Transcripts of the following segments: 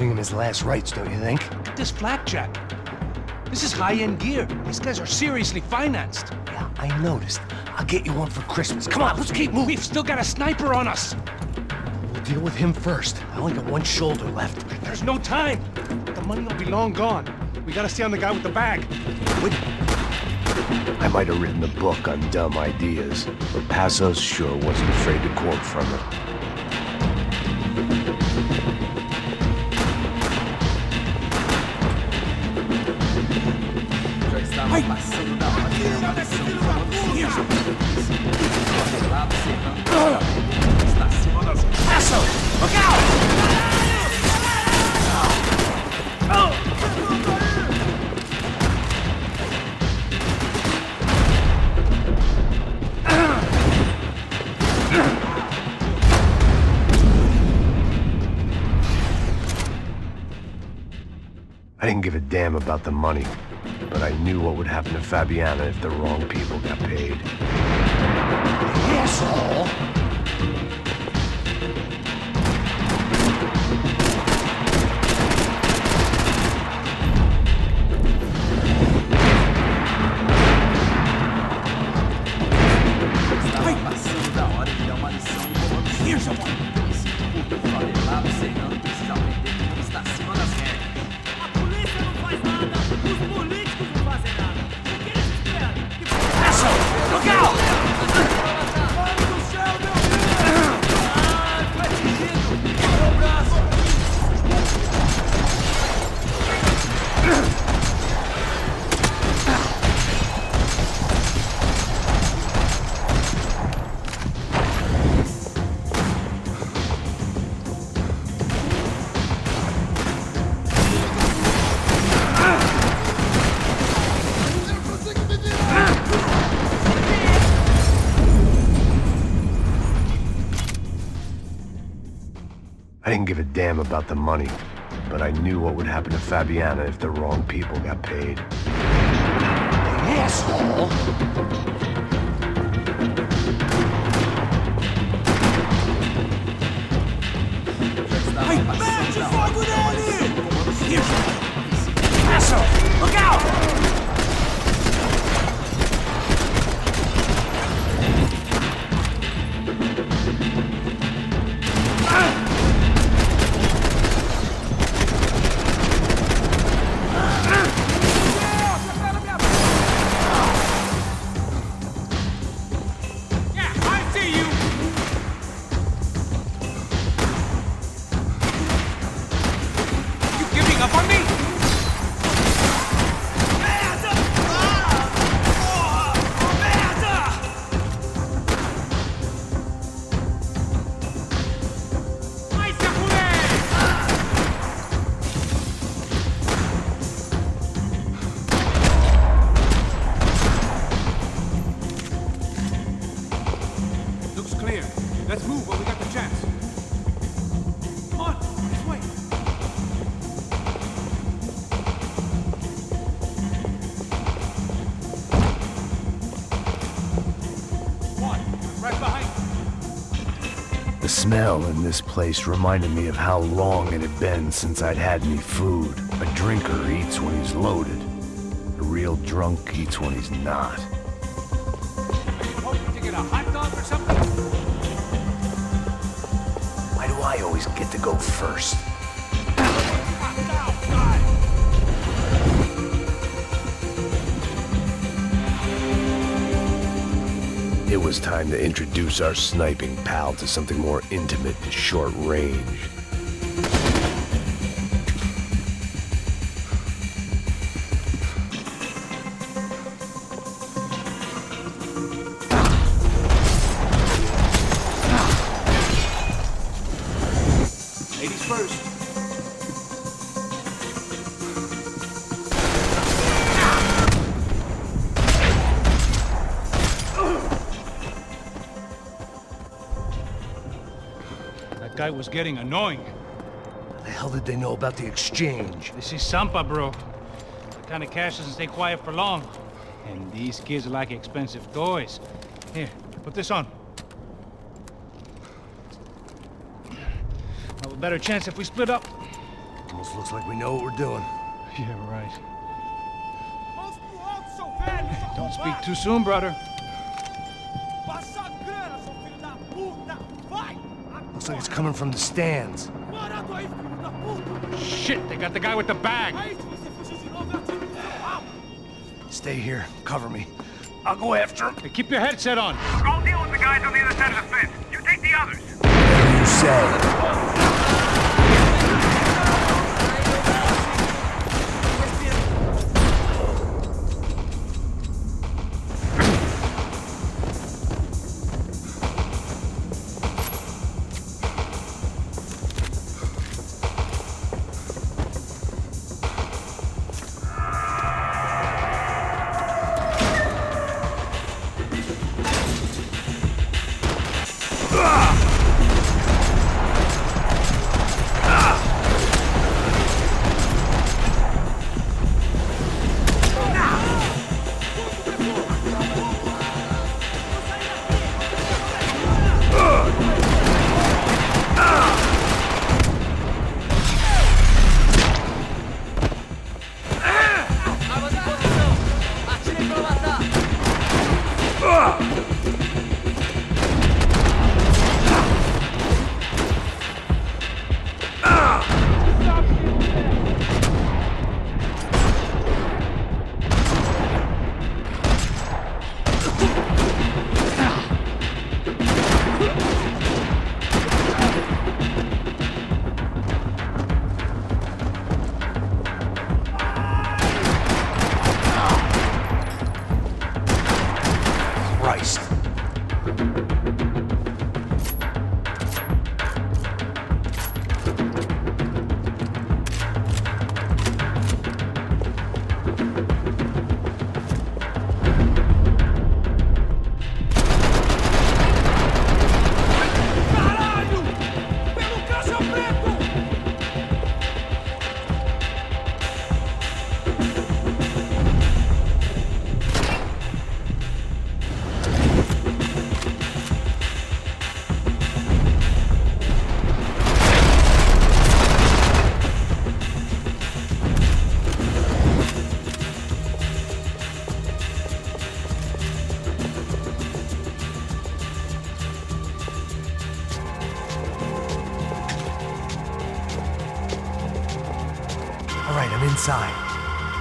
giving him his last rites, don't you think? This blackjack. This is high-end gear. These guys are seriously financed. Yeah, I noticed. I'll get you one for Christmas. Come on, let's keep moving. We've still got a sniper on us. We'll deal with him first. I only got one shoulder left. There's no time. The money will be long gone. We gotta stay on the guy with the bag. Wait. I might have written a book on dumb ideas, but Passos sure wasn't afraid to quote from it. Das I didn't give a damn about the money, but I knew what would happen to Fabiana if the wrong people got paid. Asshole! I didn't give a damn about the money, but I knew what would happen to Fabiana if the wrong people got paid. Asshole! Já estava Ai, smell in this place reminded me of how long it had been since I'd had any food. A drinker eats when he's loaded. A real drunk eats when he's not. Why do I always get to go first? Was time to introduce our sniping pal to something more intimate and short range. Fight was getting annoying. How the hell did they know about the exchange? This is Sampa, bro. The kind of cash doesn't stay quiet for long. And these kids are like expensive toys. Here, put this on. Have a better chance if we split up. Almost looks like we know what we're doing. Yeah, right. Mãos pro alto, seu velho, seu Don't speak too soon, brother. Looks like it's coming from the stands. Parado aí, filho da puta! Shit, they got the guy with the bag. Aí, se você fugir de novo, eu atiro no seu rabo! Stay here. Cover me. I'll go after him. Hey, keep your headset on. Go deal with the guys on the other side of the fence. You take the others. Whatever you say. Christ.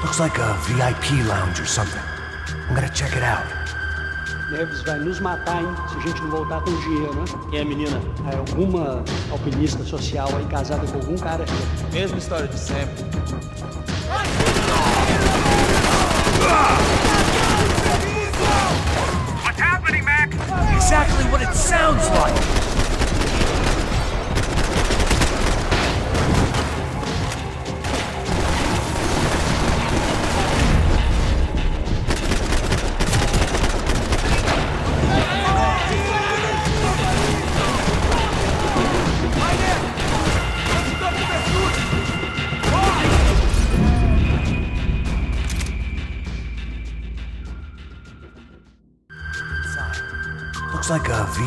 Looks like a VIP lounge or something. I'm gonna check it out. Neves vai nos matar, hein? Se a gente não voltar com dinheiro, né? E a menina? É alguma alpinista social aí casada com algum cara aqui. Mesma história de sempre. What's happening, Mac? Exactly what it sounds like!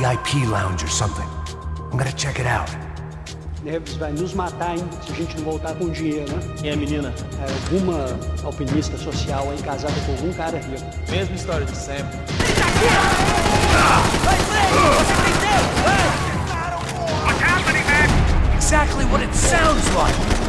VIP lounge or something. I'm gonna check it out. Neves vai nos matar, hein? Se a gente não voltar com dinheiro, né? E a menina? É alguma alpinista social aí casada com algum cara rico. Mesma história de sempre. What's happening, Mac? Exactly what it sounds like!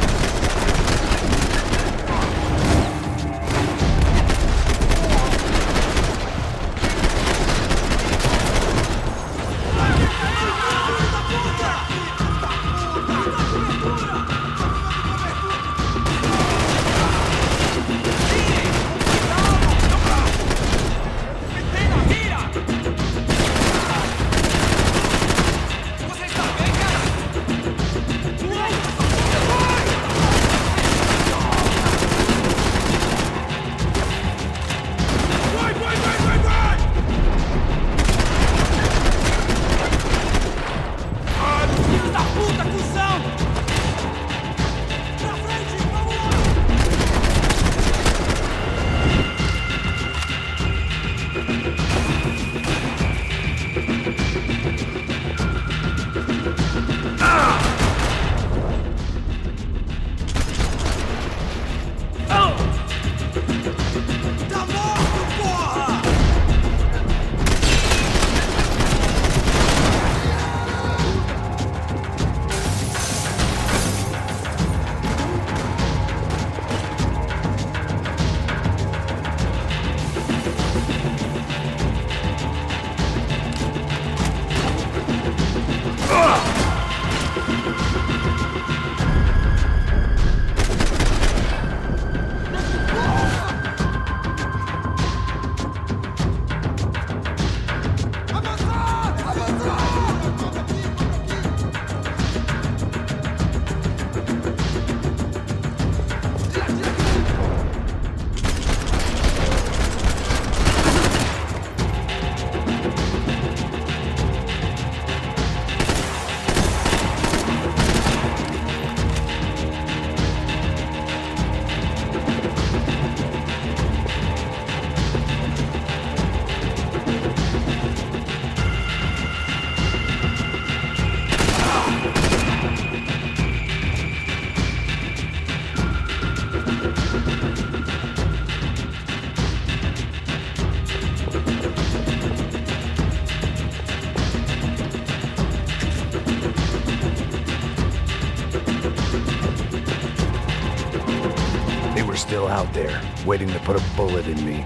Waiting to put a bullet in me.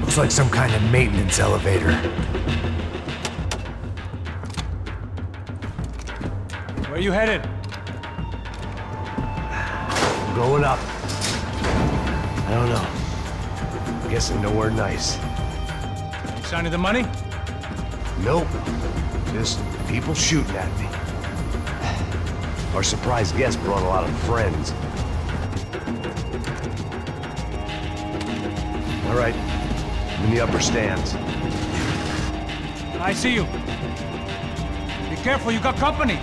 Looks like some kind of maintenance elevator. Where are you headed? I'm going up. I don't know. I'm Guessing nowhere nice. Sign of the money? Nope. Just people shooting at me. Our surprise guest brought a lot of friends. All right. I'm in the upper stands. I see you. Be careful, you got company.